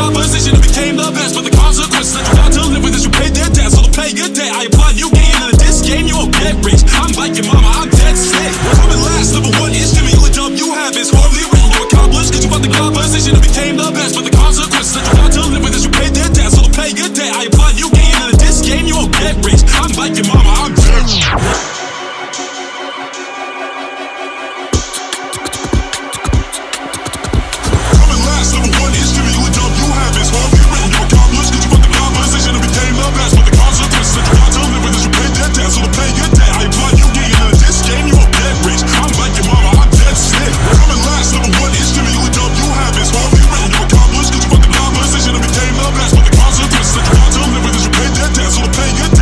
opposition and became the best But the consequence that you got to live with is you pay their debt So to pay your debt I applaud you getting into this game You won't get rich. I'm like your mama, I'm dead set. We're coming last, number one is Jimmy All the job you have is hardly written You accomplished cause you fought the competition and became the best But the consequence that you got to live with is you pay their debt So to pay your debt I applaud you getting into this game You won't get rich. I'm like your mama you